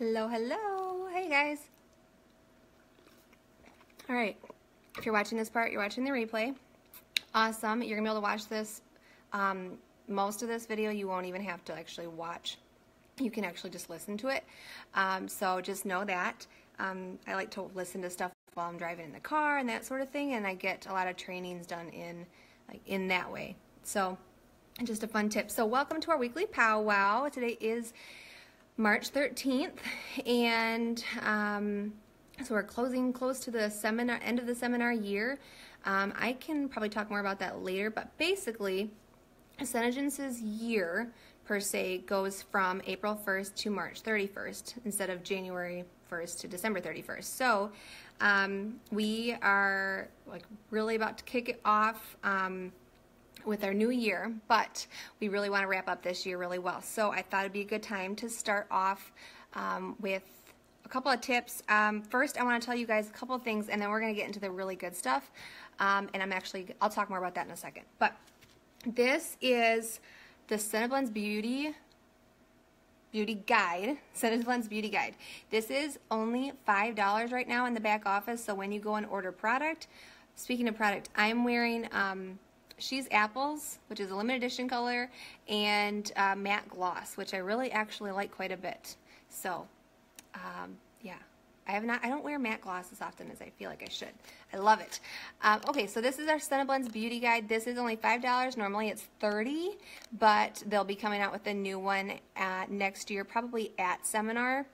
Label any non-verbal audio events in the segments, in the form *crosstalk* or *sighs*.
Hello, hello. Hey guys. All right. If you're watching this part, you're watching the replay. Awesome. You're going to be able to watch this. Um, most of this video, you won't even have to actually watch. You can actually just listen to it. Um, so just know that. Um, I like to listen to stuff while I'm driving in the car and that sort of thing, and I get a lot of trainings done in like in that way. So just a fun tip. So welcome to our weekly powwow. Today is March 13th, and um, so we're closing close to the seminar end of the seminar year. Um, I can probably talk more about that later, but basically, Senegence's year per se goes from April 1st to March 31st instead of January 1st to December 31st. So um, we are like really about to kick it off. Um, with our new year, but we really want to wrap up this year really well. So I thought it'd be a good time to start off um, with a couple of tips. Um, first, I want to tell you guys a couple of things, and then we're going to get into the really good stuff. Um, and I'm actually, I'll talk more about that in a second. But this is the Cineblends Beauty Beauty Guide, *laughs* Cineblends Beauty Guide. This is only $5 right now in the back office, so when you go and order product, speaking of product, I'm wearing um, She's Apples, which is a limited edition color, and uh, Matte Gloss, which I really actually like quite a bit. So, um, yeah. I have not. I don't wear matte gloss as often as I feel like I should. I love it. Um, okay, so this is our Cineblends Beauty Guide. This is only five dollars. Normally it's thirty, but they'll be coming out with a new one uh, next year, probably at Seminar.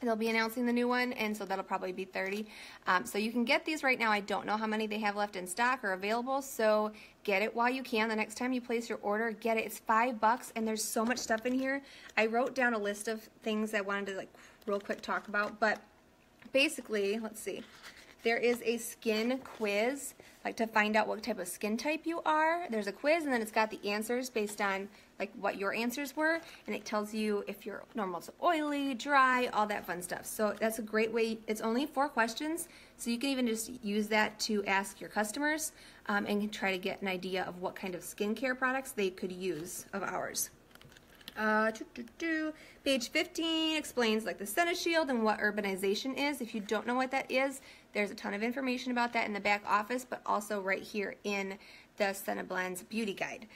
They'll be announcing the new one, and so that'll probably be 30. Um, so you can get these right now. I don't know how many they have left in stock or available, so get it while you can. The next time you place your order, get it. It's five bucks, and there's so much stuff in here. I wrote down a list of things I wanted to like real quick talk about, but basically, let's see. There is a skin quiz, like to find out what type of skin type you are. There's a quiz, and then it's got the answers based on like what your answers were, and it tells you if you're normal to oily, dry, all that fun stuff. So that's a great way. It's only four questions, so you can even just use that to ask your customers um, and try to get an idea of what kind of skincare products they could use of ours. Uh, doo -doo -doo. Page 15 explains like the sun Shield and what urbanization is. If you don't know what that is, there's a ton of information about that in the back office, but also right here in the Cineblends Beauty Guide.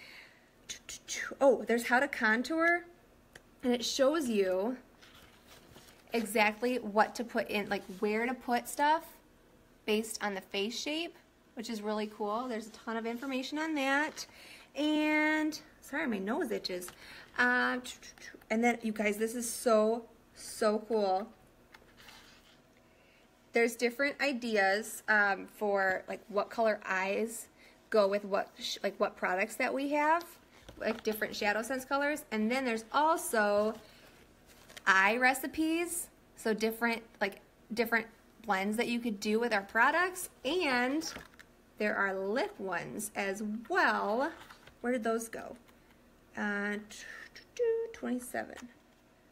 Oh, there's how to contour, and it shows you exactly what to put in, like where to put stuff based on the face shape, which is really cool. There's a ton of information on that. And, sorry, my nose itches. Uh, and then, you guys, this is so, so cool. There's different ideas um, for like what color eyes go with what like what products that we have, like different ShadowSense colors. And then there's also eye recipes, so different like different blends that you could do with our products. And there are lip ones as well. Where did those go? Uh, 27.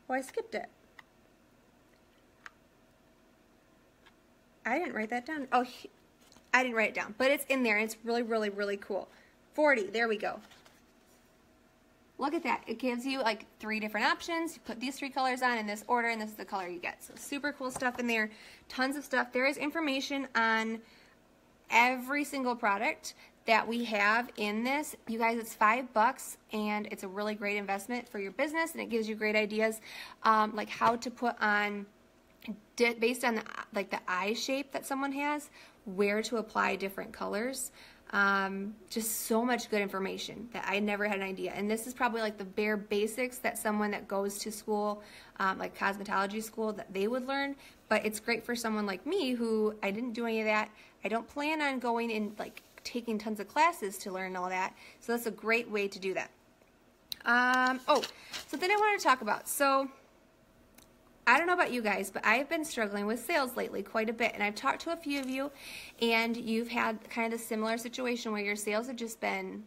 Oh, I skipped it. I didn't write that down. Oh, I didn't write it down, but it's in there. And it's really, really, really cool. 40, there we go. Look at that. It gives you like three different options. You put these three colors on in this order, and this is the color you get. So super cool stuff in there. Tons of stuff. There is information on every single product that we have in this. You guys, it's five bucks and it's a really great investment for your business and it gives you great ideas um, like how to put on based on the, like the eye shape that someone has, where to apply different colors. Um, just so much good information that I never had an idea. And this is probably like the bare basics that someone that goes to school, um, like cosmetology school, that they would learn. But it's great for someone like me who I didn't do any of that. I don't plan on going and like taking tons of classes to learn all that. So that's a great way to do that. Um, oh, so then I want to talk about. So I don't know about you guys, but I've been struggling with sales lately quite a bit. And I've talked to a few of you, and you've had kind of a similar situation where your sales have just been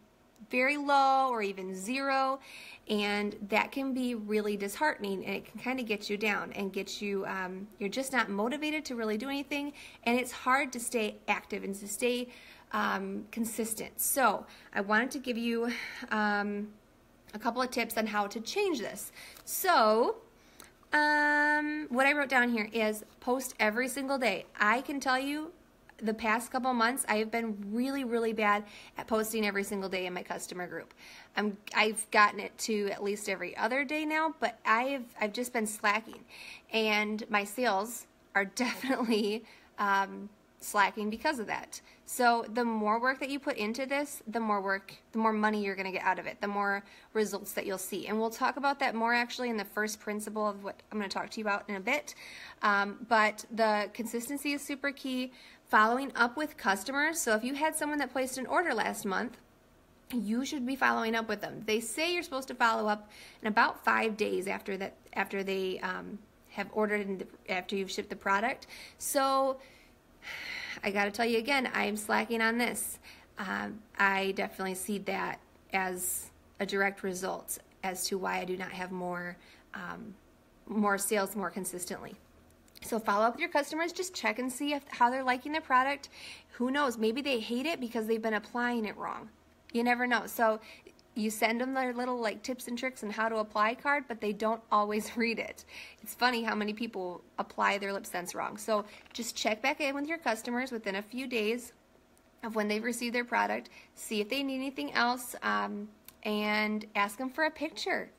very low or even zero. And that can be really disheartening and it can kind of get you down and get you, um, you're just not motivated to really do anything. And it's hard to stay active and to stay um, consistent. So I wanted to give you um, a couple of tips on how to change this. So Um, what I wrote down here is post every single day. I can tell you the past couple months I've been really really bad at posting every single day in my customer group. I'm I've gotten it to at least every other day now, but I've I've just been slacking. And my sales are *laughs* definitely um, slacking because of that. So the more work that you put into this, the more work, the more money you're going to get out of it, the more results that you'll see. And we'll talk about that more actually in the first principle of what I'm going to talk to you about in a bit. Um, but the consistency is super key. Following up with customers. So if you had someone that placed an order last month, you should be following up with them. They say you're supposed to follow up in about five days after that, after they um, have ordered and after you've shipped the product. So I got to tell you again, I'm slacking on this. Um, I definitely see that as a direct result as to why I do not have more um, more sales more consistently. So follow up with your customers. Just check and see if, how they're liking the product. Who knows? Maybe they hate it because they've been applying it wrong. You never know. So you send them their little like tips and tricks and how to apply card, but they don't always *laughs* read it. It's funny how many people apply their LipSense wrong. So just check back in with your customers within a few days of when they've received their product, see if they need anything else, um, and ask them for a picture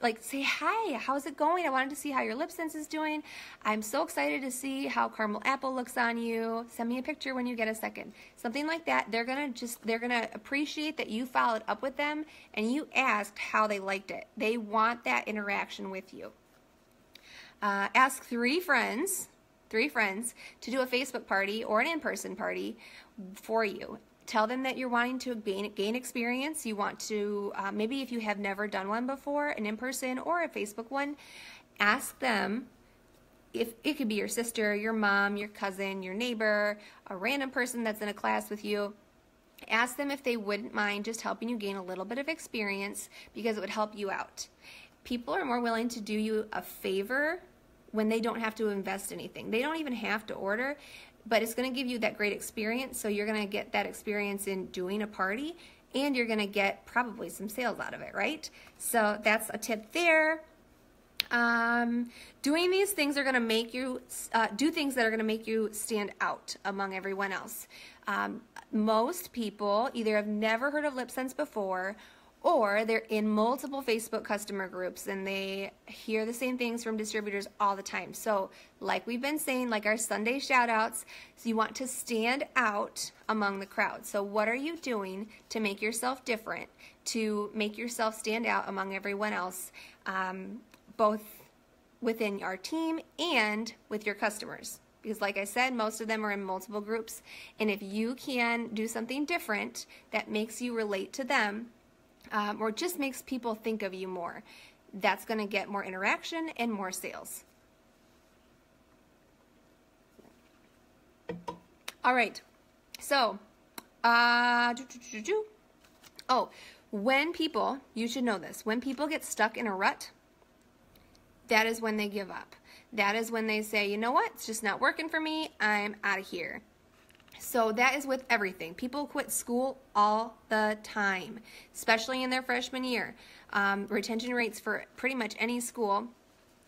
like say hi how's it going? I wanted to see how your LipSense is doing. I'm so excited to see how caramel apple looks on you. Send me a picture when you get a second. Something like that. They're gonna just they're gonna appreciate that you followed up with them and you asked how they liked it. They want that interaction with you. Uh, ask three friends three friends to do a facebook party or an in-person party for you tell them that you're wanting to gain, gain experience. You want to, uh, maybe if you have never done one before, an in person or a Facebook one, ask them if it could be your sister, your mom, your cousin, your neighbor, a random person that's in a class with you. Ask them if they wouldn't mind just helping you gain a little bit of experience because it would help you out. People are more willing to do you a favor when they don't have to invest anything. They don't even have to order but it's going to give you that great experience. So you're going to get that experience in doing a party and you're going to get probably some sales out of it, right? So that's a tip there. Um, doing these things are going to make you uh, do things that are going to make you stand out among everyone else. Um, most people either have never heard of LipSense before or they're in multiple Facebook customer groups and they hear the same things from distributors all the time. So, like we've been saying, like our Sunday shout outs, so you want to stand out among the crowd. So, what are you doing to make yourself different, to make yourself stand out among everyone else, um, both within our team and with your customers? Because, like I said, most of them are in multiple groups. And if you can do something different that makes you relate to them, um, or just makes people think of you more. That's going to get more interaction and more sales. All right, so, uh, oh, when people, you should know this, when people get stuck in a rut, that is when they give up. That is when they say, you know what, it's just not working for me, I'm out of here. So that is with everything. People quit school all the time, especially in their freshman year. Um, retention rates for pretty much any school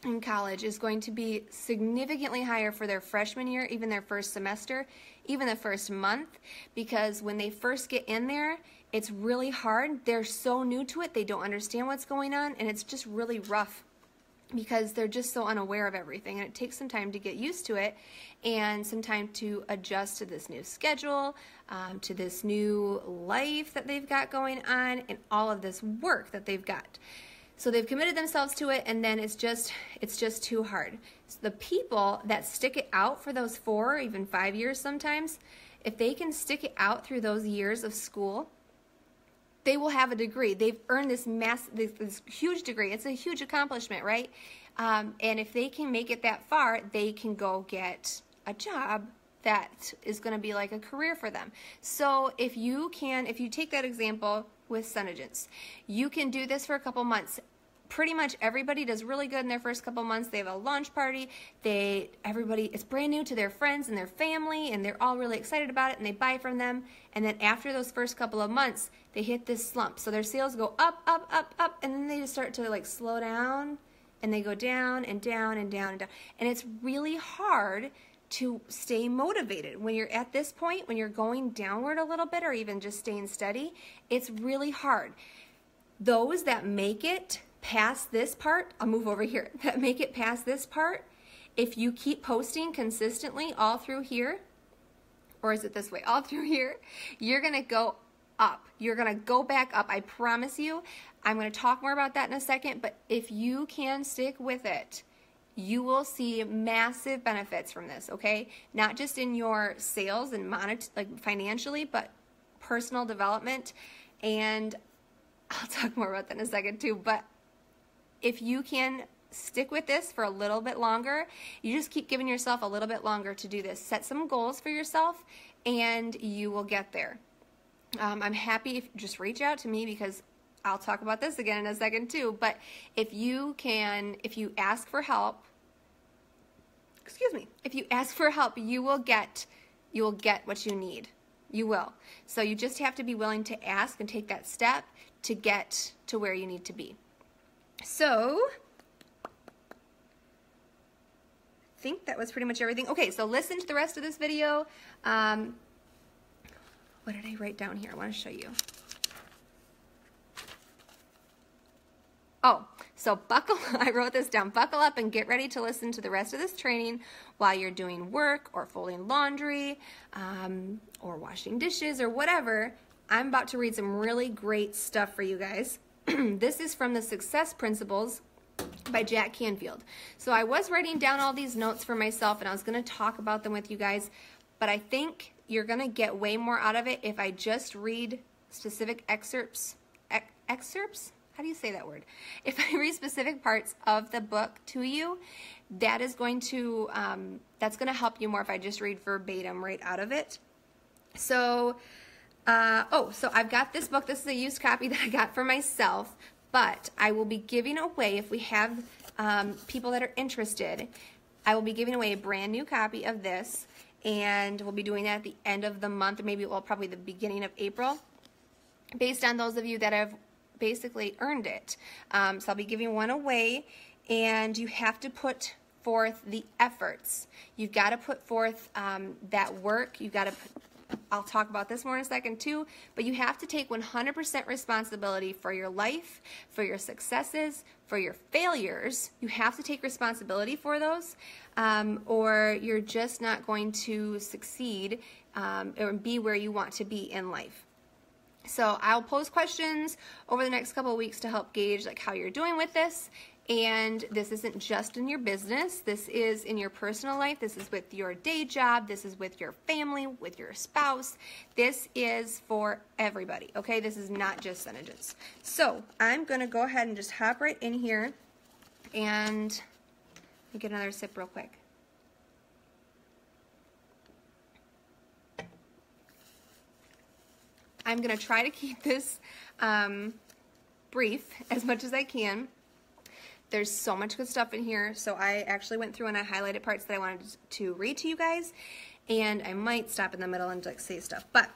in college is going to be significantly higher for their freshman year, even their first semester, even the first month, because when they first get in there, it's really hard. They're so new to it, they don't understand what's going on, and it's just really rough because they're just so unaware of everything and it takes some time to get used to it and some time to adjust to this new schedule um, to this new life that they've got going on and all of this work that they've got. So they've committed themselves to it and then it's just it's just too hard. So the people that stick it out for those four or even five years sometimes if they can stick it out through those years of school they will have a degree. They've earned this mass, this, this huge degree. It's a huge accomplishment, right? Um, and if they can make it that far, they can go get a job that is going to be like a career for them. So if you can, if you take that example with Senegence, you can do this for a couple months pretty much everybody does really good in their first couple months. They have a launch party. They everybody it's brand new to their friends and their family and they're all really excited about it and they buy from them. And then after those first couple of months, they hit this slump. So their sales go up, up, up, up and then they just start to like slow down and they go down and down and down and down. And it's really hard to stay motivated. When you're at this point, when you're going downward a little bit or even just staying steady, it's really hard. Those that make it past this part, I'll move over here, *laughs* that make it past this part, if you keep posting consistently all through here, or is it this way, all through here, you're gonna go up. You're gonna go back up, I promise you. I'm gonna talk more about that in a second, but if you can stick with it, you will see massive benefits from this, okay? Not just in your sales and monet- like financially, but personal development. And *laughs* I'll talk more about that in a second too. But if you can stick with this for a little bit longer, you just keep giving yourself a little bit longer to do this. Set some goals for yourself and you will get there. Um, I'm happy if you just reach out to me because I'll talk about this again in a second too. But if you can, if you ask for help, excuse me, if you ask for help, you will get, you will get what you need. You will. So you just have to be willing to ask and take that step to get to where you need to be. So, I think that was pretty much everything. Okay, so listen to the rest of this video. Um, what did I write down here? I want to show you. Oh, so buckle, *laughs* I wrote this down, buckle up and get ready to listen to the rest of this training while you're doing work or folding laundry um, or washing dishes or whatever. I'm about to read some really great stuff for you guys. *clears throat* this is from the Success Principles by Jack Canfield. So I was writing down all these notes for myself and I was going to talk about them with you guys, but I think you're going to get way more out of it if I just read specific excerpts. excerpts? how do you say that word? *laughs* If I read specific parts of the book to you, that is going to um, that's going to help you more if I just read verbatim right out of it. So, uh, oh, so I've got this book. This is a used copy *laughs* that I got for myself, but I will be giving away if we have um, people that are interested. I will be giving away a brand new copy of this, and we'll be doing that at the end of the month, maybe well, probably the beginning of April. Based on those of you that have basically earned it. Um, so I'll be giving one away, and you have to put forth the efforts. You've got to put forth um, that work. You've got to I'll talk about this more in a second too, but you have to take 100% responsibility for your life, for your successes, for your failures. You have to take responsibility for those, um, or you're just not going to succeed um, or be where you want to be in life. So I'll pose questions over the next couple weeks to help gauge like how you're doing with this. And this isn't just in your business. This is in your personal life. This is with your day job. This is with your family, with your spouse. This is for everybody, okay? This is not just SeneGence. So I'm to go ahead and just hop right in here and get another sip real quick. I'm to try to keep this um, brief as much as I can. There's so much good stuff in here, so I actually went through and I highlighted parts that I wanted to read to you guys, and I might stop in the middle and like say stuff. But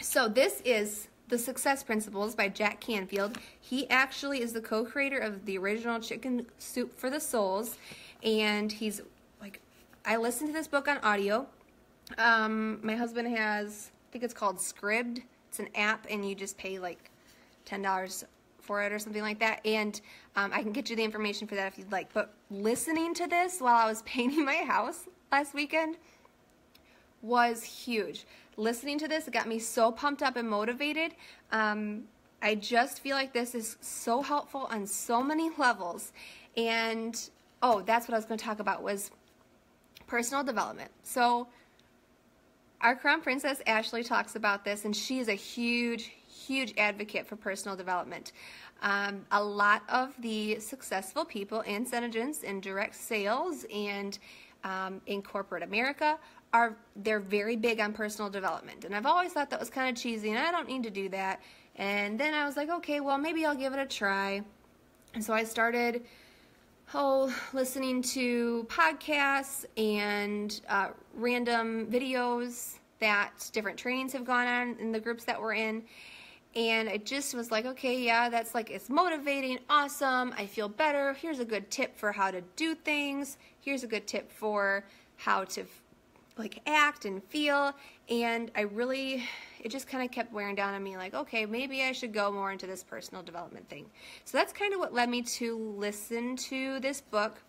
so this is the Success Principles by Jack Canfield. He actually is the co-creator of the original Chicken Soup for the Souls, and he's like, I listened to this book on audio. Um, my husband has, I think it's called Scribd it's an app, and you just pay like ten dollars for it or something like that. And um, I can get you the information for that if you'd like. But listening to this while I was *laughs* painting my house last weekend was huge. Listening to this, it got me so pumped up and motivated. Um, I just feel like this is so helpful on so many *laughs* levels. And oh, that's what I was going to talk about was personal development. So our crown princess Ashley talks about this, and she is a huge, huge advocate for personal development. Um, a lot of the successful people in SeneGence, in direct sales, and um, in corporate America are they're very big on personal development. And I've always thought that was kind of cheesy, and I don't need to do that. And then I was like, okay, well maybe I'll give it a try. And so I started oh, listening to podcasts and uh, random videos that different trainings have gone on in the groups that we're in. And I just was like, okay, yeah, that's like, it's motivating, awesome, I feel better. Here's a good tip for how to do things. Here's a good tip for how to like act and feel. And I really, it just kind of kept wearing down on me like, okay, maybe I should go more into this personal development thing. So that's kind of what led me to listen to this book.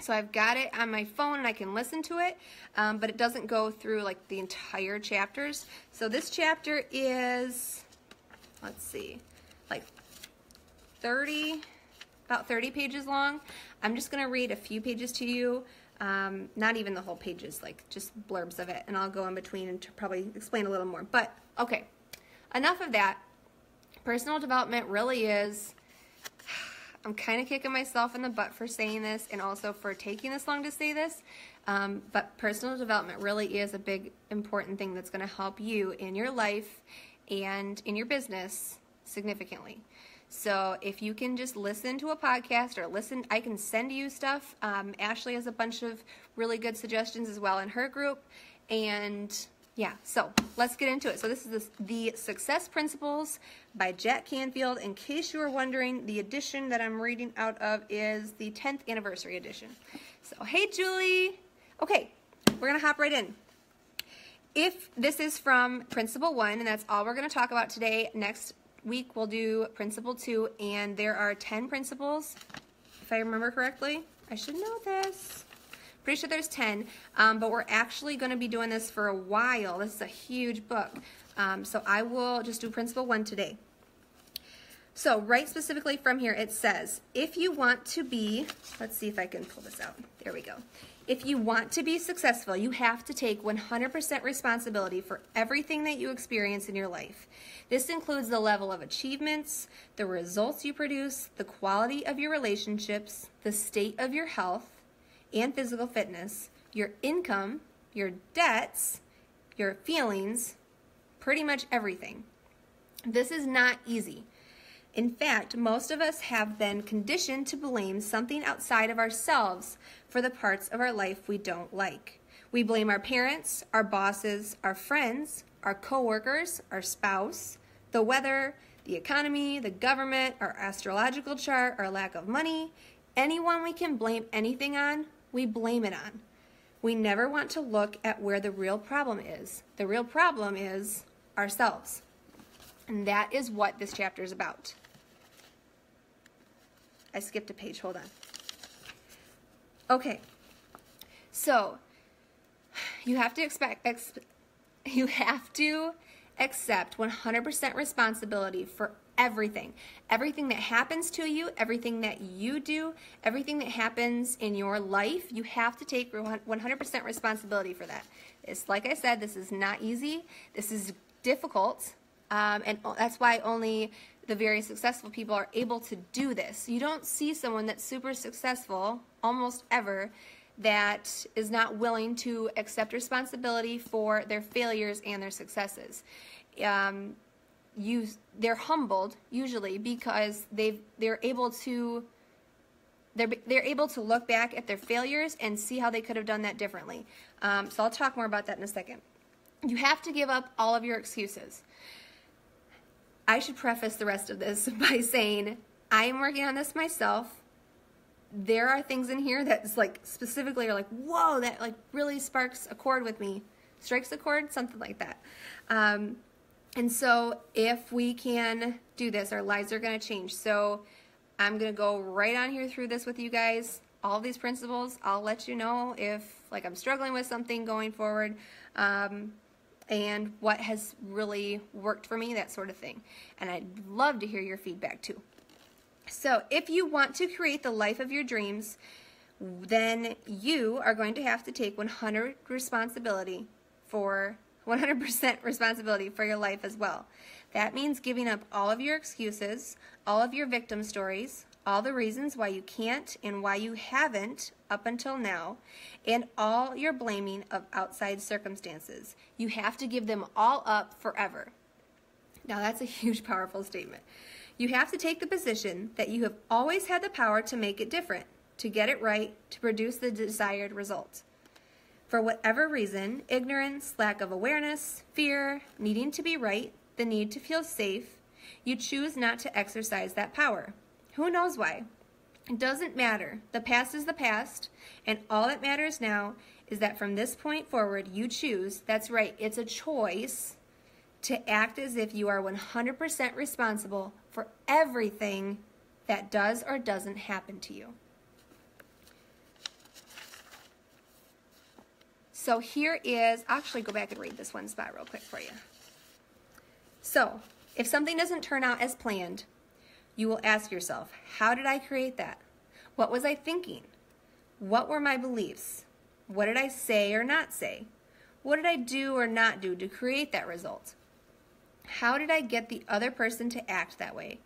So I've got it on my phone and I can listen to it, um, but it doesn't go through like the entire chapters. So this chapter is let's see, like 30, about 30 pages long. I'm just to read a few pages to you. Um, not even the whole pages, like just blurbs of it, and I'll go in between and probably explain a little more. But okay, enough of that. Personal development really is. *sighs* I'm kind of kicking myself in the butt for saying this and also for taking this long to say this. Um, but personal development really is a big, important thing that's to help you in your life and in your business significantly. So if you can just listen to a podcast or listen, I can send you stuff. Um, Ashley has a bunch of really good suggestions as well in her group. And yeah, so let's get into it. So this is the, the Success Principles by Jack Canfield. In case you were wondering, the edition that I'm reading out of is the 10th anniversary edition. So hey, Julie. Okay, we're going to hop right in if this is from principle one, and that's all we're going to talk about today, next week we'll do principle two, and there are 10 principles, if I remember correctly. I should know this. Pretty sure there's 10, um, but we're actually going to be doing this for a while. This is a huge book. Um, so I will just do principle one today. So right specifically from here, it says, if you want to be, let's see if I can pull this out. There we go. If you want to be successful, you have to take 100% responsibility for everything that you experience in your life. This includes the level of achievements, the results you produce, the quality of your relationships, the state of your health and physical fitness, your income, your debts, your feelings, pretty much everything. This is not easy. In fact, most of us have been conditioned to blame something outside of ourselves for the parts of our life we don't like. We blame our parents, our bosses, our friends, our coworkers, our spouse, the weather, the economy, the government, our astrological chart, our lack of money. Anyone we can blame anything on, we blame it on. We never want to look at where the real problem is. The real problem is ourselves. And that is what this chapter is about. I skipped a page. Hold on. Okay. So, you have to expect ex, you have to accept 100% responsibility for everything. Everything that happens to you, everything that you do, everything that happens in your life, you have to take 100% responsibility for that. It's like I said, this is not easy. This is difficult. Um, and that's why only the very successful people are able to do this. You don't see someone that's super successful almost ever that is not willing to accept responsibility for their failures and their successes. Um, you, they're humbled usually because they they're able to they're, they're able to look back at their failures and see how they could have done that differently. Um, so I'll talk more about that in a second. You have to give up all of your excuses. I should preface the rest of this *laughs* by saying I am working on this myself. There are things in here that's like specifically are like, whoa, that like really sparks a chord with me. Strikes a chord, something like that. Um, and so if we can do this, our lives are going to change. So I'm going to go right on here through this with you guys. All these principles, I'll let you know if like I'm struggling with something going forward. Um, and what has really worked for me, that sort of thing. And I'd love to hear your feedback too. So, if you want to create the life of your dreams, then you are going to have to take 100 responsibility for 100% responsibility for your life as well. That means giving up all of your excuses, all of your victim stories, all the reasons why you can't and why you haven't up until now, and all your blaming of outside circumstances. You have to give them all up forever. Now, that's a *laughs* huge, powerful statement. You have to take the position that you have always had the power to make it different, to get it right, to produce the desired result. For whatever reason, ignorance, lack of awareness, fear, needing to be right, the need to feel safe, You choose not to exercise that power. Who knows why? It doesn't matter. The past is the past, and all that matters now is that from this point forward, you choose that's right, it's a choice to act as if you are 100% responsible for everything that does or doesn't happen to you. So here is, I'll actually go back and read this one spot real quick for you. So, if something doesn't turn out as planned, you will ask yourself, how did I create that? What was I thinking? What were my beliefs? What did I say or not say? What did I do or not do to create that result? How did I get the other person to act that way?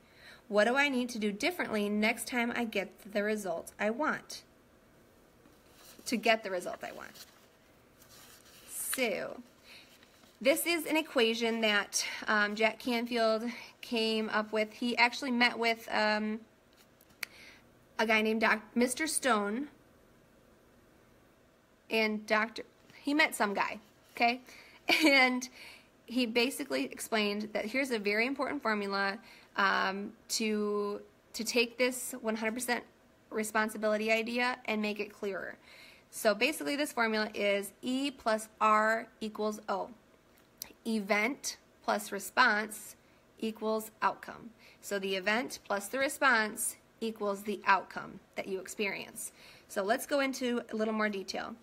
What do I need to do differently next time I get the result I want? To get the result I want. So, this is an equation that um, Jack Canfield came up with. He actually met with um, a guy named Doc, Mr. Stone and Dr. He met some guy, okay? *laughs* And he basically explained that here's a very important formula um, to to take this 100% responsibility idea and make it clearer. So basically this formula is E plus R equals O. Event plus response equals outcome. So the event plus the response equals the outcome that you experience. So let's go into a little more detail.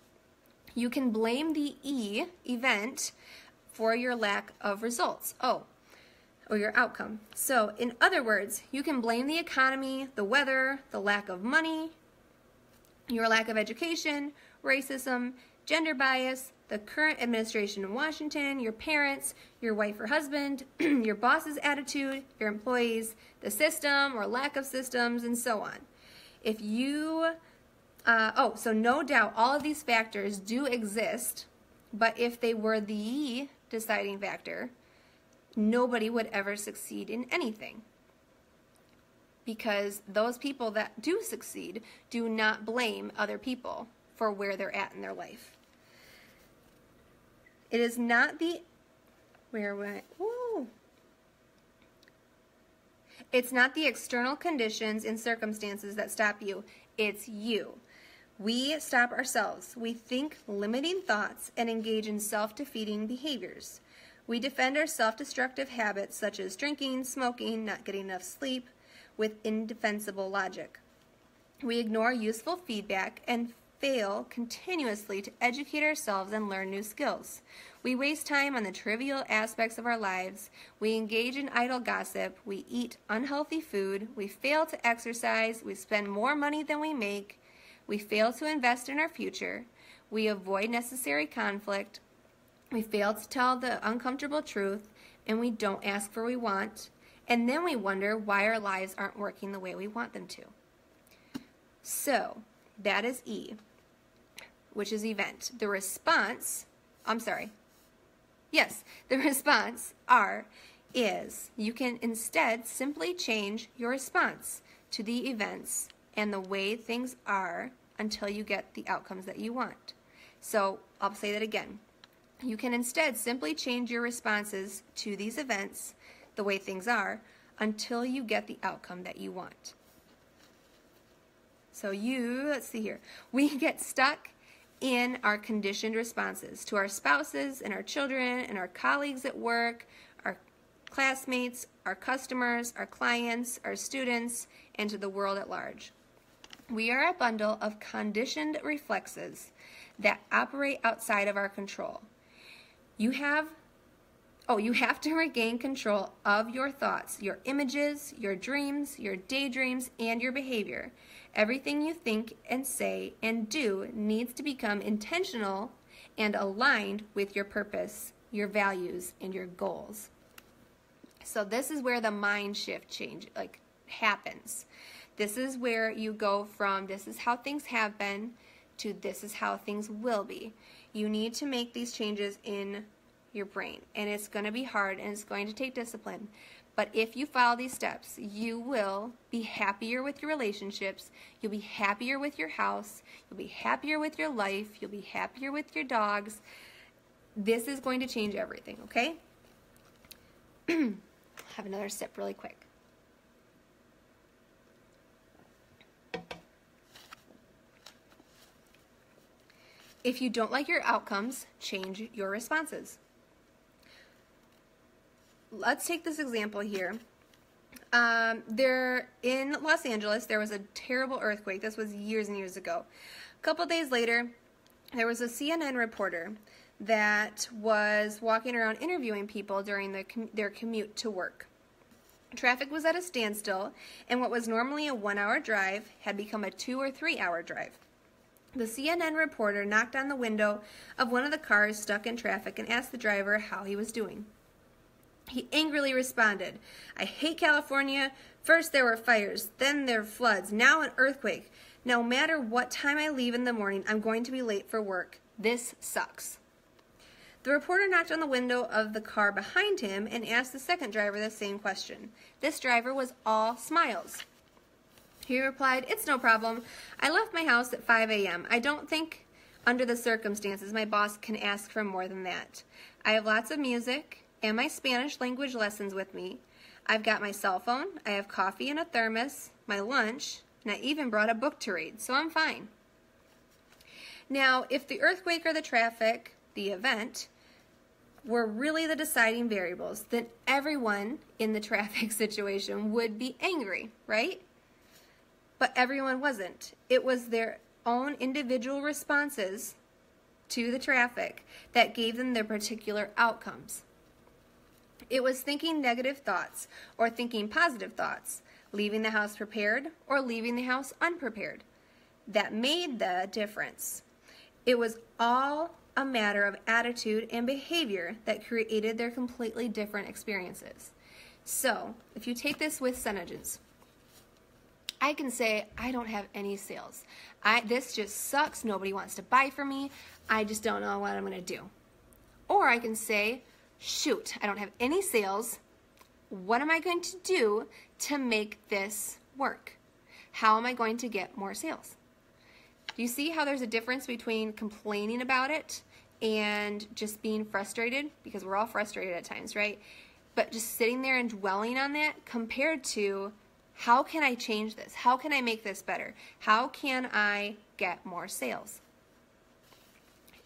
You can blame the E event for your lack of results. Oh, or your outcome. So, in other words, you can blame the economy, the weather, the lack of money, your lack of education, racism, gender bias, the current administration in Washington, your parents, your wife or husband, *clears throat* your boss's attitude, your employees, the system or lack of systems, and so on. If you, uh, oh, so no doubt all of these factors do exist, but if they were the deciding factor, nobody would ever succeed in anything. Because those people that do succeed do not blame other people for where they're at in their life. It is not the where went woo. It's not the external conditions and circumstances that stop you. It's you. We stop ourselves. We think limiting thoughts and engage in self-defeating behaviors. We defend our self-destructive habits such as drinking, smoking, not getting enough sleep with indefensible logic. We ignore useful feedback and fail continuously to educate ourselves and learn new skills. We waste time on the trivial aspects of our lives. We engage in idle gossip. We eat unhealthy food. We fail to exercise. We spend more money than we make. We fail to invest in our future. We avoid necessary conflict. We fail to tell the uncomfortable truth. And we don't ask for what we want. And then we wonder why our lives aren't working the way we want them to. So, that is E, which is event. The response, I'm sorry. Yes, the *laughs* response, R, is you can instead simply change your response to the events and the way things are until you get the outcomes that you want. So I'll say that again. You can instead simply change your responses to these events, the way things are, until you get the outcome that you want. So you, let's see here, we get stuck in our conditioned responses to our spouses and our children and our colleagues at work, our classmates, our customers, our clients, our students, and to the world at large. We are a bundle of conditioned reflexes that operate outside of our control. You have Oh, you have to *laughs* regain control of your thoughts, your images, your dreams, your daydreams, and your behavior. Everything you think and say and do needs to become intentional and aligned with your purpose, your values, and your goals. So this is where the mind shift change like happens. This is where you go from this is how things have been to this is how things will be. You need to make these changes in your brain, and it's going to be hard and it's going to take discipline. But if you follow these steps, you will be happier with your relationships, you'll be happier with your house, you'll be happier with your life, you'll be happier with your dogs. This is going to change everything, okay? *clears throat* Have another sip really quick. If you don't like your outcomes, change your responses. Let's take this example here. Um, there in Los Angeles, there was a terrible earthquake. This was years and years ago. A couple days later, there was a CNN reporter that was walking around interviewing people during the, their commute to work. Traffic was at a standstill, and what was normally a one hour drive had become a two or three hour drive. The CNN reporter knocked on the window of one of the cars stuck in traffic and asked the driver how he was doing. He angrily responded, I hate California. First there were fires, then there were floods, now an earthquake. No matter what time I leave in the morning, I'm going to be late for work. This sucks. The reporter knocked on the window of the car behind him and asked the second driver the same question. This driver was all smiles. He replied, It's no problem. I left my house at 5 a.m. I don't think, under the circumstances, my boss can ask for more than that. I have lots of music and my Spanish language lessons with me. I've got my cell phone, I have coffee in a thermos, my lunch, and I even brought a book to read, so I'm fine. Now, if the earthquake or the traffic, the event, were really the deciding variables, then everyone in the *laughs* traffic situation would be angry, right? But everyone wasn't. It was their own individual responses to the traffic that gave them their particular outcomes. It was thinking negative thoughts or thinking positive thoughts, leaving the house prepared or leaving the house unprepared. That made the difference. It was all a matter of attitude and behavior that created their completely different experiences. So, if you take this with SeneGence, I can say I don't have any sales. I this just sucks. Nobody wants to buy from me. I just don't know what I'm going to do. Or I can say, shoot, I don't have any sales. What am I going to do to make this work? How am I going to get more sales? Do you see how there's a difference between complaining about it and just being frustrated? Because we're all frustrated at times, right? But just sitting there and dwelling on that compared to how can I change this? How can I make this better? How can I get more sales?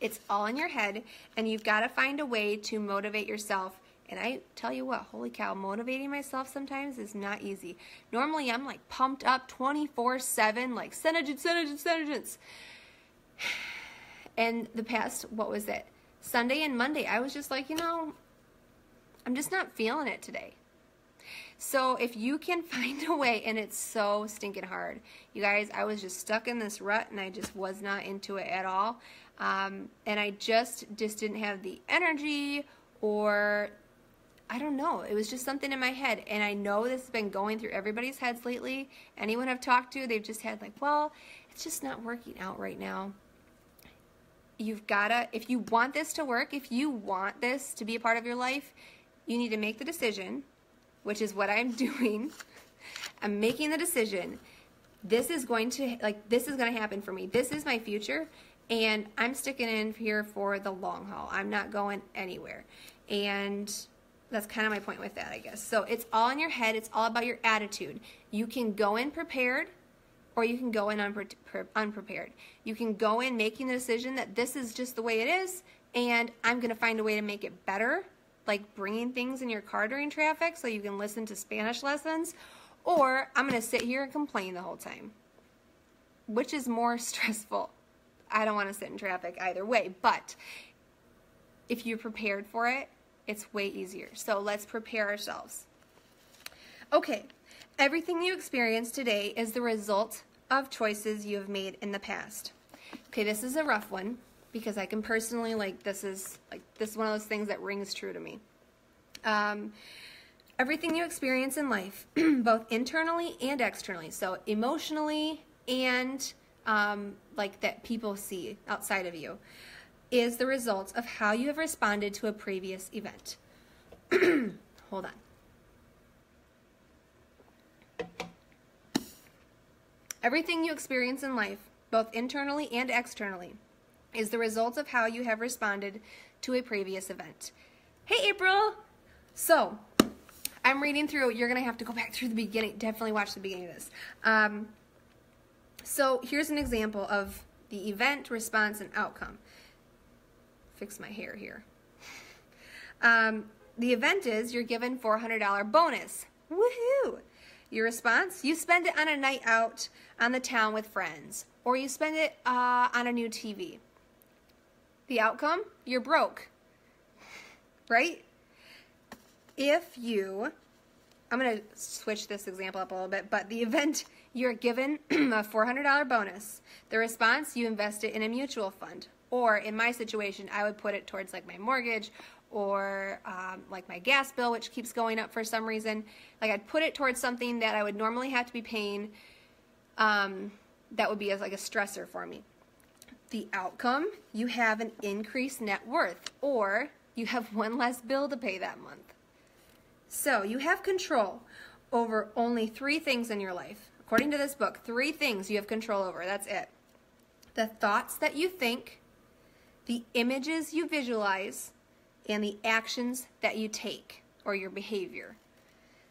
It's all in your head, and you've got to find a way to motivate yourself. And I tell you what, holy cow, motivating myself sometimes is not easy. Normally, I'm like pumped up 24 7, like SeneGence, SeneGence, SeneGence. And the past, what was it? Sunday and Monday, I was just like, you know, I'm just not feeling it today. So if you can *laughs* find a way, and it's so stinking hard, you guys, I was just stuck in this rut and I just was not into it at all. Um, and I just just didn't have the energy or I don't know. It was just something in my head. And I know this has been going through everybody's heads lately. Anyone I've talked to, they've just had like, well, it's just not working out right now. You've got to, if you want this to work, if you want this to be a part of your life, you need to make the decision which is what I'm *laughs* doing. I'm making the decision. This is going to, like, this is going to happen for me. This is my future, and I'm sticking in here for the long haul. I'm not going anywhere. And that's kind of my point with that, I guess. So it's all in your head. It's all about your attitude. You can go in prepared or you can go in unpre unprepared. You can go in making the decision that this is just the way it is and I'm going to find a way to make it better like bringing things in your car during traffic so you can listen to Spanish lessons, or I'm going to sit here and complain the whole time. Which is more *laughs* stressful? I don't want to sit in traffic either way, but if you're prepared for it, it's way easier. So let's prepare ourselves. Okay, everything you experience today is the result of choices you have made in the past. Okay, this is a rough one because I can personally like this is like this is one of those things that rings true to me. Um, everything you experience in life, *clears throat* both internally and externally, so emotionally and um, like that people see outside of you, is the result of how you have responded to a previous event. *clears throat* Hold on. Everything you experience in life, both internally and externally, is the result of how you have responded to a previous event. Hey, April! So, I'm reading through. You're gonna have to go back through the beginning. Definitely watch the beginning of this. Um, so here's an example of the event, response, and outcome. Fix my hair here. Um, the event is you're given $400 bonus. Woohoo! Your response? You spend it on a night out on the town with friends, or you spend it uh, on a new TV. The outcome? You're broke. Right? If you, I'm going to switch this example up a little bit, but the event, you're given *clears throat* a $400 bonus. The response, you invest it in a mutual fund. Or in my situation, I would put it towards like my mortgage or um, like my gas bill, which keeps going up for some reason. Like I'd put it towards something that I would normally have to be paying um, that would be as like a stressor for me. The outcome, you have an increased net worth or you have *laughs* one less bill to pay that month. So you have control over only three things in your life. According to this book, three things you have control over. That's it. The thoughts that you think, the images you visualize, and the actions that you take or your behavior.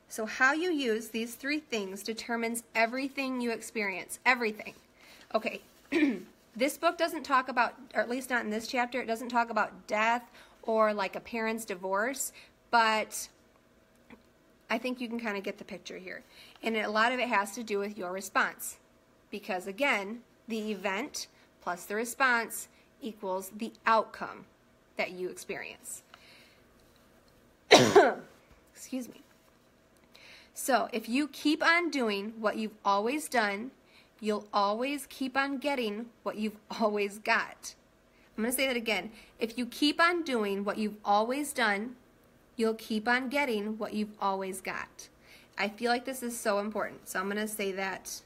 So, how you use these three things determines everything you experience. Everything. Okay, *clears throat* this book doesn't talk about, or at least not in this chapter, it doesn't talk about death or like a parent's divorce, but I think you can kind of get the picture here. And a lot of it has to do with your response. Because again, the event plus the response equals the outcome that you experience. *coughs* Excuse me. So, if you keep on doing what you've always done, you'll always keep on getting what you've always got. I'm going to say that again. If you keep on doing what you've always done, you'll keep on getting what you've always got. I feel like this is so important, so I'm going to say that.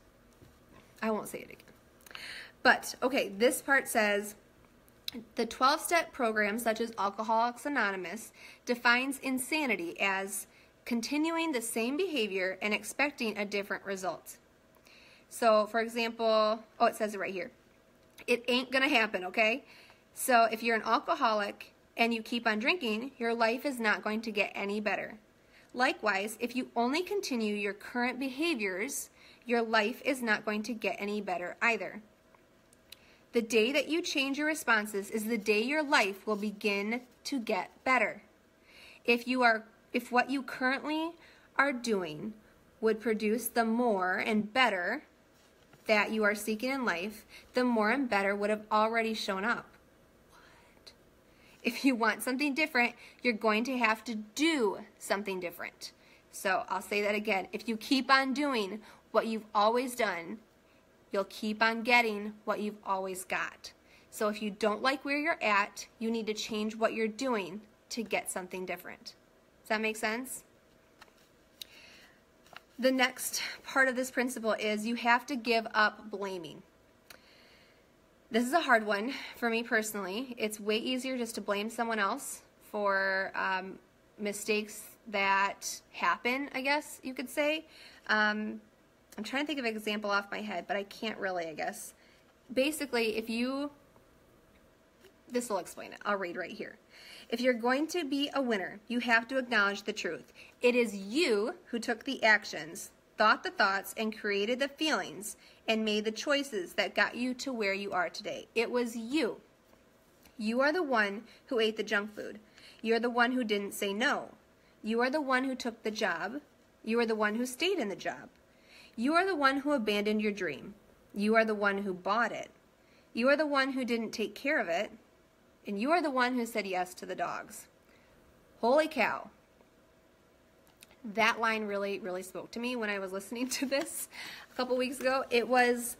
I won't say it again. But, okay, this part says the 12 step program, such as Alcoholics Anonymous, defines insanity as continuing the same behavior and expecting a different result. So, for example, oh, it says it right here. It ain't going to happen, okay? So, if you're an alcoholic and you keep on drinking, your life is not going to get any better. Likewise, if you only continue your current behaviors, your life is not going to get any better either. The day that you change your responses is the day your life will begin to get better. If you are if what you currently are doing would produce the more and better that you are seeking in life, the more and better would have already shown up. If you want something different, you're going to have to do something different. So I'll say that again. If you keep on doing what you've always done, you'll keep on getting what you've always got. So if you don't like where you're at, you need to change what you're doing to get something different. Does that make sense? The next part of this principle is you have to give up blaming. This is a hard one for me personally. It's way easier just to blame someone else for um, mistakes that happen, I guess you could say. Um, I'm trying to think of an example off my head, but I can't really, I guess. Basically, if you, this will explain it. I'll read right here. If you're going to be a winner, you have to acknowledge the truth. It is you who took the actions, thought the thoughts, and created the feelings, and made the choices that got you to where you are today. It was you. You are the one who ate the junk food. You're the one who didn't say no. You are the one who took the job. You are the one who stayed in the job. You are the one who abandoned your dream. You are the one who bought it. You are the one who didn't take care of it. And you are the one who said yes to the dogs. Holy cow. That line really, really spoke to me when I was listening to this a couple weeks ago. It was.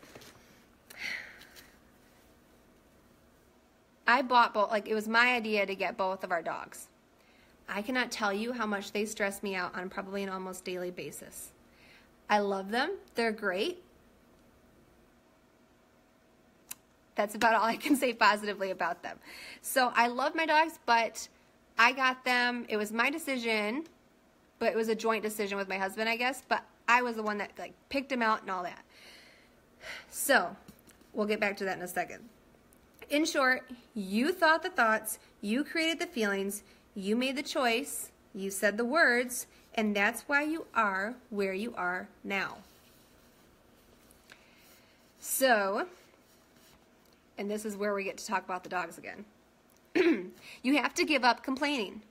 I bought both, like, it was my idea to get both of our dogs. I cannot tell you how much they stress me out on probably an almost daily basis. I love them. They're great. That's about all I can say positively about them. So I love my dogs, but I got them. It was my decision, but it was a joint decision with my husband, I guess. But I was the one that like picked him out and all that. So we'll get back to that in a second. In short, you thought the thoughts, you created the feelings, you made the choice, you said the words, And that's why you are where you are now. So, and this is where we get to talk about the dogs again. *clears throat* you have to give up complaining.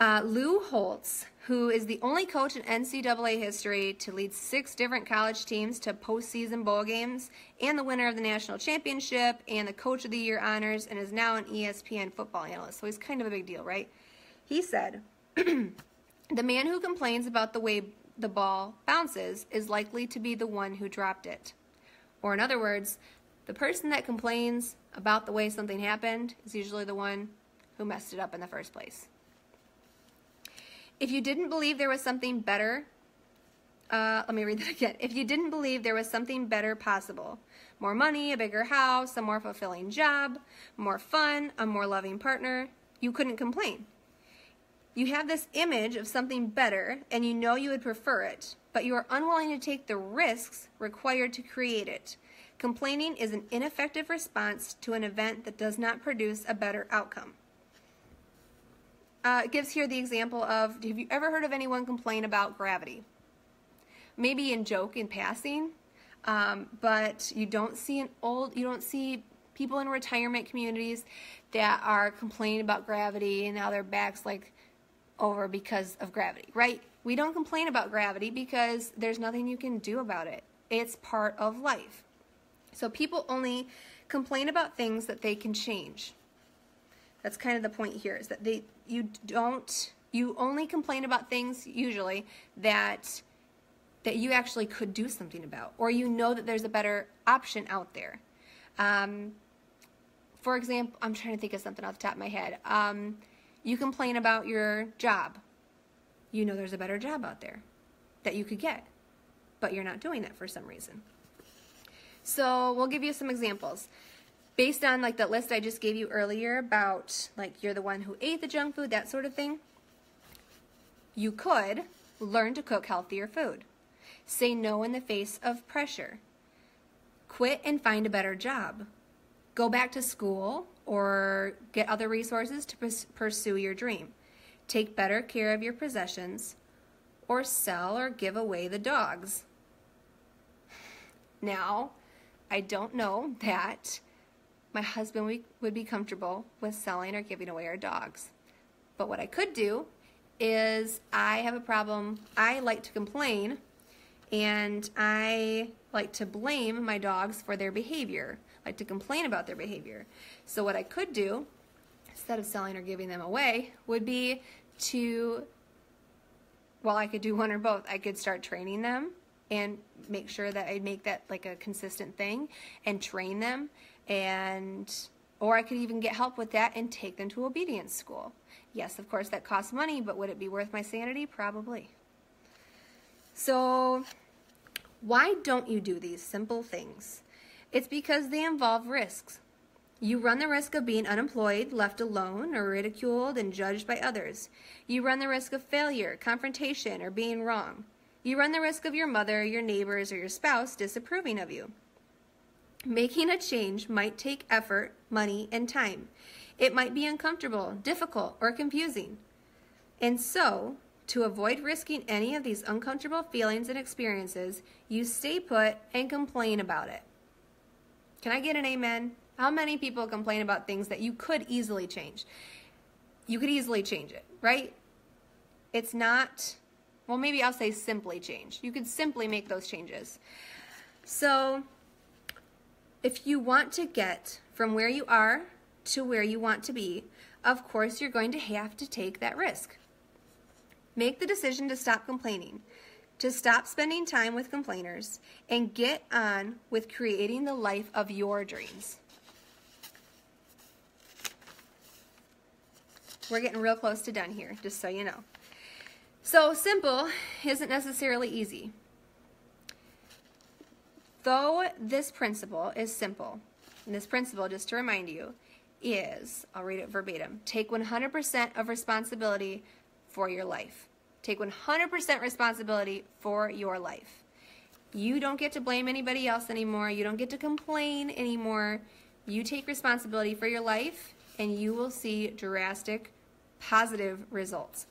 Uh, Lou Holtz, who is the only coach in NCAA history to lead six different college teams to postseason bowl games, and the winner of the national championship, and the Coach of the Year honors, and is now an ESPN football analyst. So he's kind of a big deal, right? He said, *clears throat* The man who complains about the way the ball bounces is likely to be the one who dropped it. Or, in other words, the person that complains about the way something happened is usually the one who messed it up in the first place. If you didn't believe there was something better, uh, let me read that *laughs* again. If you didn't believe there was something better possible, more money, a bigger house, a more fulfilling job, more fun, a more loving partner, you couldn't complain. You have this image of something better and you know you would prefer it, but you are unwilling to take the risks required to create it. Complaining is an ineffective response to an event that does not produce a better outcome uh, gives here the example of have you ever heard of anyone complain about gravity? Maybe in joke, in passing, um, but you don't see an old, you don't see people in retirement communities that are complaining about gravity and now their backs like over because of gravity, right? We don't complain about gravity because there's nothing you can do about it. It's part of life. So people only complain about things that they can change. That's kind of the point here is that they you don't you only complain about things usually that that you actually could do something about or you know that there's a better option out there. Um, for example, I'm trying to think of something off the top of my head. Um, you complain about your job. You know there's a better job out there that you could get, but you're not doing it for some reason. So we'll give you some examples based on like the list I just gave you earlier about like you're the one who ate the junk food, that sort of thing, you could learn to cook healthier food. Say no in the face of pressure. Quit and find a better job. Go back to school or get other resources to pursue your dream. Take better care of your possessions or sell or give away the dogs. Now, I don't know that my husband would be comfortable with selling or giving away our dogs. But what I could do is I have a problem. I like to complain and I like to blame my dogs for their behavior, I like to complain about their behavior. So what I could do instead of selling or giving them away would be to well, I could do one or both. I could start training them and make sure that I make that like a consistent thing and train them and or I could even get help with that and take them to obedience school. Yes, of course that costs money, but would it be worth my sanity? Probably. So, why don't you do these simple things? It's because they involve risks. You run the risk of being unemployed, left alone, or ridiculed and judged by others. You run the risk of failure, confrontation, or being wrong. You run the risk of your mother, your neighbors, or your spouse disapproving of you. Making a change might take effort, money, and time. It might be uncomfortable, difficult, or confusing. And so, to avoid risking any of these uncomfortable feelings and experiences, you stay put and complain about it. Can I get an amen? How many people complain about things that you could easily change? You could easily change it, right? It's not, well, maybe I'll say simply change. You could simply make those changes. So, if you want to get from where you are to where you want to be, of course you're going to have to take that risk. Make the decision to stop complaining, to stop spending time with complainers, and get on with creating the life of your dreams. We're getting real close to done here, just so you know. So simple isn't necessarily easy. Though this principle is simple, and this principle, just to remind you, is, I'll read it verbatim, take 100% of responsibility for your life. Take 100% responsibility for your life. You don't get to blame anybody else anymore. You don't get to complain anymore. You take responsibility for your life and you will see drastic positive results.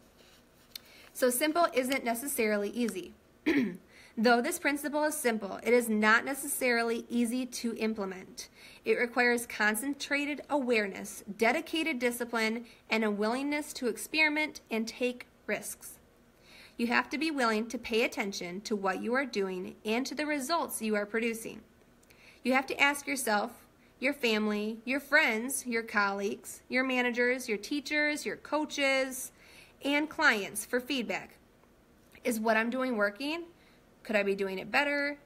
So simple isn't necessarily easy. *clears throat* Though this principle is simple, it is not necessarily easy to implement. It requires concentrated awareness, dedicated discipline, and a willingness to experiment and take risks. You have to be willing to pay attention to what you are doing and to the results you are producing. You have to ask yourself, your family, your friends, your colleagues, your managers, your teachers, your coaches, and clients for feedback. Is what I'm doing working? Could I be doing it better?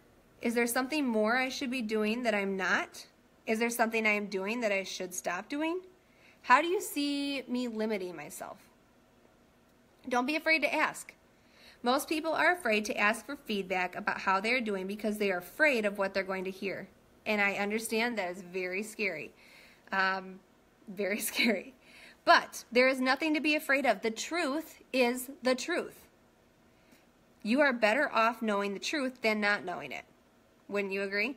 Is there something more I should be doing that I'm not? Is there something I am doing that I should stop doing? How do you see me limiting myself? Don't be afraid to ask. Most people are afraid to ask for feedback about how they are doing because they are afraid of what they're going to hear. And I understand that is very scary. Um, very *laughs* scary. But there is nothing to be afraid of. The truth is the truth. You are better off knowing the truth than not knowing it. Wouldn't you agree?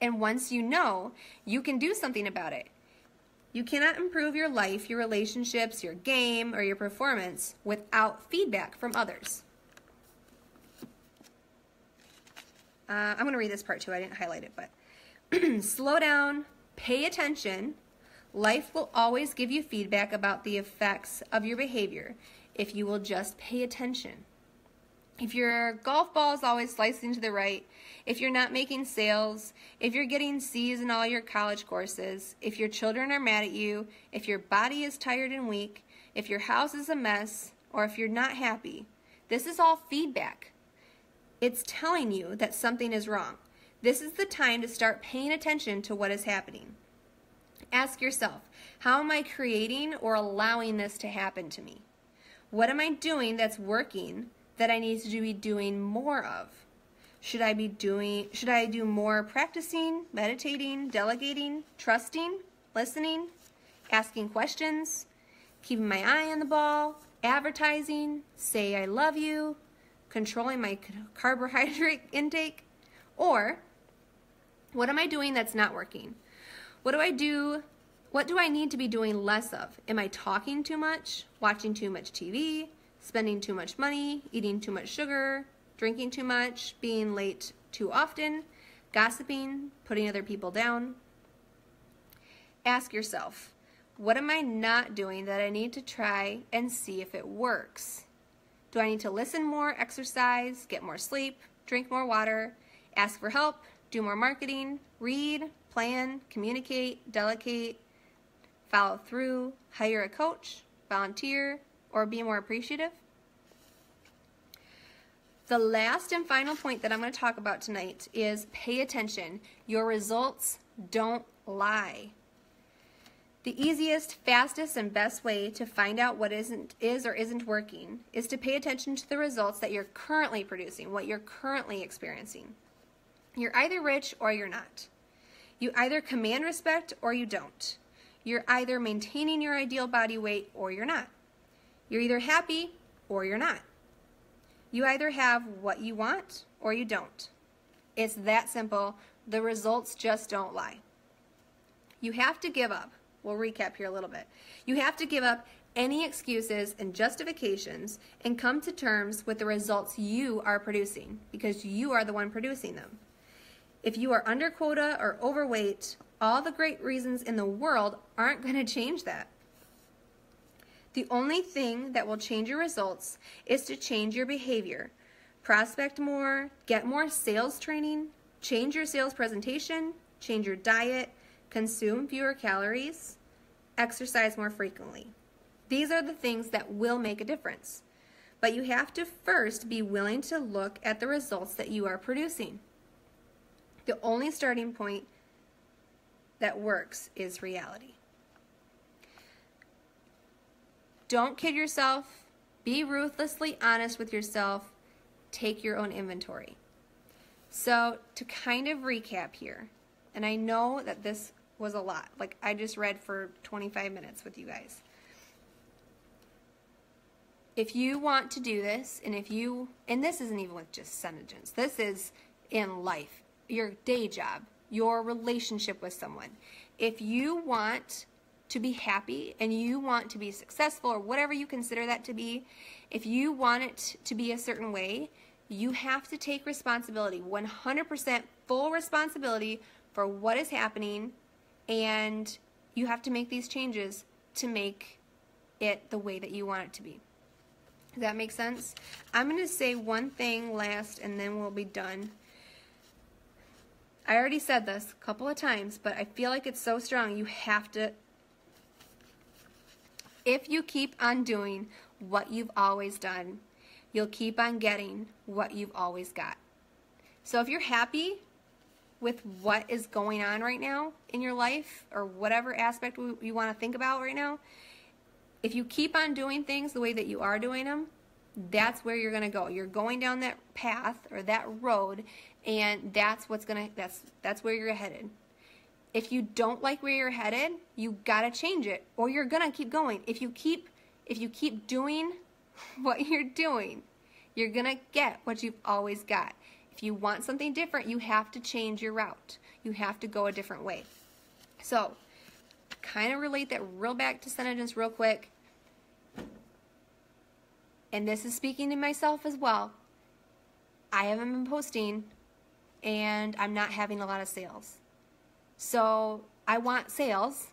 And once you know, you can do something about it. You cannot improve your life, your relationships, your game, or your performance without feedback from others. Uh, I'm going to read this part too. I didn't highlight it, but *clears throat* slow down, pay attention. Life will always give you feedback about the effects of your behavior if you will just pay attention. If your golf ball is always slicing to the right, if you're not making sales, if you're getting C's in all your college courses, if your children are mad at you, if your body is tired and weak, if your house is a mess, or if you're not happy, this is all feedback. It's telling you that something is wrong. This is the time to start paying attention to what is happening. Ask yourself, how am I creating or allowing this to happen to me? What am I doing that's working that I need to be doing more of? Should I be doing should I do more practicing, meditating, delegating, trusting, listening, asking questions, keeping my eye on the ball, advertising, say I love you, controlling my carbohydrate *laughs* intake? Or what am I doing that's not working? What do I do? What do I need to be doing less of? Am I talking too much, watching too much TV, spending too much money, eating too much sugar, drinking too much, being late too often, gossiping, putting other people down. Ask yourself, what am I not doing that I need to try and see if it works? Do I need to listen more, exercise, get more sleep, drink more water, ask for help, do more marketing, read, plan, communicate, delegate, follow through, hire a coach, volunteer, or be more appreciative. The last and final point that I'm going to talk about tonight is pay attention. Your results don't lie. The easiest, fastest, and best way to find out what isn't is or isn't working is to pay attention to the results that you're currently producing, what you're currently experiencing. You're either rich or you're not. You either command respect or you don't. You're either maintaining your ideal body weight or you're not. You're either happy or you're not. You either have what you want or you don't. It's that simple. The results just don't lie. You have to give up. We'll recap here a little bit. You have to give up any excuses and justifications and come to terms with the results you are producing because you are the one producing them. If you are under quota or overweight, all the great reasons in the world aren't going *laughs* to change that. The only thing that will change your results is to change your behavior. Prospect more, get more sales training, change your sales presentation, change your diet, consume fewer calories, exercise more frequently. These are the things that will make a difference. But you have to first be willing to look at the results that you are producing. The only starting point that works is reality. Don't kid yourself. Be ruthlessly honest with yourself. Take your own inventory. So, to kind of recap here, and I know that this was a lot. Like, I just read for 25 minutes with you guys. If you want to do this, and if you, and this isn't even with just SeneGence, this is in life, your day job, your relationship with someone. If you want to be happy and you want to be successful or whatever you consider that to be, if you want it to be a certain way, you have to take responsibility 100% full responsibility for what is happening and you have to make these changes to make it the way that you want it to be. Does that make sense? I'm going to say one thing last and then we'll be done. I already said this a couple of times, but I feel like it's so strong. You have to, if you keep on doing what you've always done, you'll keep on getting what you've always got. So if you're happy with what is going on right now in your life or whatever aspect you want to think about right now, if you keep on doing things the way that you are doing them, that's where you're going to go. You're going down that path or that road and that's what's going to that's that's where you're headed. If you don't like where you're headed, you got to change it or you're to keep going. If you keep if you keep doing *laughs* what you're doing, you're to get what you've always got. If you want something different, you have to change your route. You have to go a different way. So, kind of relate that real back to SeneGence real quick. And this is speaking to myself as well. I haven't been posting and I'm not having a lot of sales. So I want sales.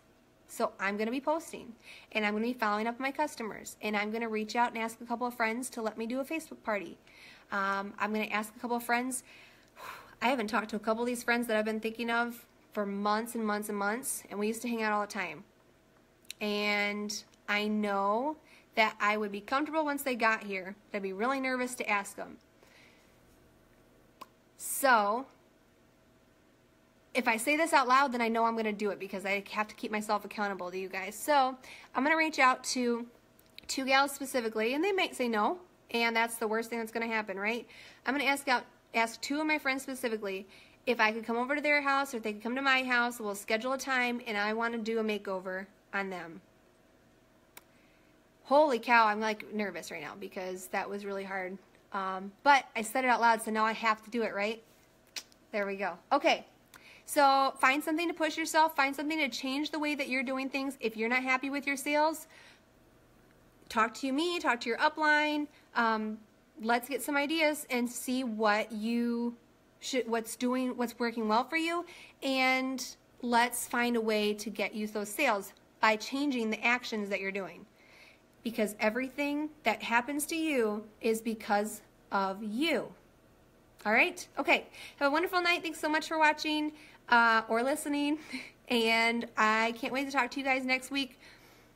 So I'm going to be posting and I'm going to be following up my customers and I'm going to reach out and ask a couple of friends to let me do a Facebook party. Um, I'm going to ask a couple of friends. *sighs* I haven't talked to a couple of these friends that I've been thinking of for months and months and months, and we used to hang out all the time. And I know that I would be comfortable once they got here. I'd be really nervous to ask them. So, if I say this out loud, then I know I'm going to do it because I have to keep myself accountable to you guys. So, I'm going to reach out to two gals specifically, and they might say no, and that's the worst thing that's going to happen, right? I'm going to ask out ask two of my friends specifically if I could come over to their house or if they could come to my house, we'll schedule a time and I want to do a makeover on them. Holy cow, I'm like nervous right now because that was really hard. Um, but I said it out loud, so now I have to do it, right? There we go. Okay, so find something to push yourself, find something to change the way that you're doing things. If you're not happy with your sales, talk to me, talk to your upline. Um, let's get some ideas and see what you should, what's doing, what's working well for you, and let's find a way to get you those sales by changing the actions that you're doing. Because everything that happens to you is because of you. All right? Okay. Have a wonderful night. Thanks so much for watching uh, or listening. *laughs* And I can't wait to talk to you guys next week.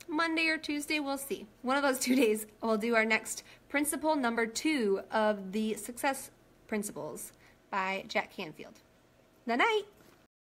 Monday or Tuesday, we'll see. One of those two *laughs* days, we'll do our next principle number two of the success principles by Jack Canfield. Night night.